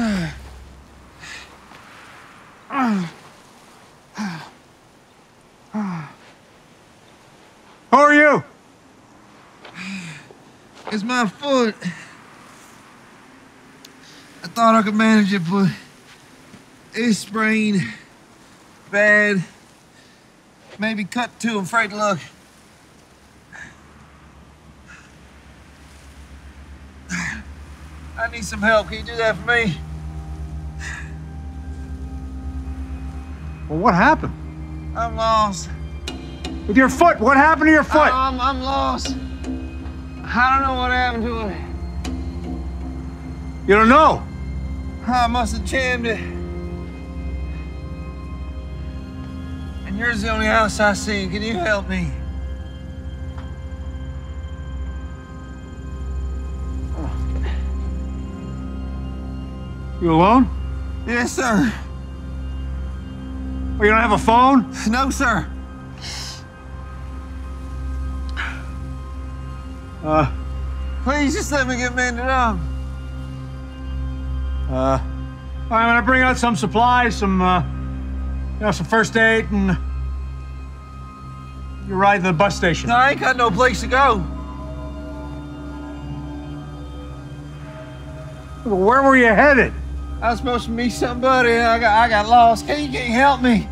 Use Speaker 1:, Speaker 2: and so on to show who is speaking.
Speaker 1: Who are you?
Speaker 2: It's my foot. I thought I could manage it, but it's sprained bad. Maybe cut too, I'm afraid to look. I need some help. Can you do that for me?
Speaker 1: Well, what happened?
Speaker 2: I'm lost.
Speaker 1: With your foot, what happened to your foot?
Speaker 2: I'm, I'm lost. I don't know what happened to it.
Speaker 1: you don't know.
Speaker 2: I must have jammed it. And yours the only house I see. Can you help me?
Speaker 1: You alone?
Speaker 2: Yes, sir.
Speaker 1: Or you don't have a phone?
Speaker 2: No, sir.
Speaker 1: Uh,
Speaker 2: Please just let me get mended up.
Speaker 1: uh, I'm gonna bring out some supplies, some, uh, you know, some first aid, and you ride to the bus station.
Speaker 2: No, I ain't got no place to go.
Speaker 1: Where were you headed?
Speaker 2: I was supposed to meet somebody. I got, I got lost. Can you, can you help me?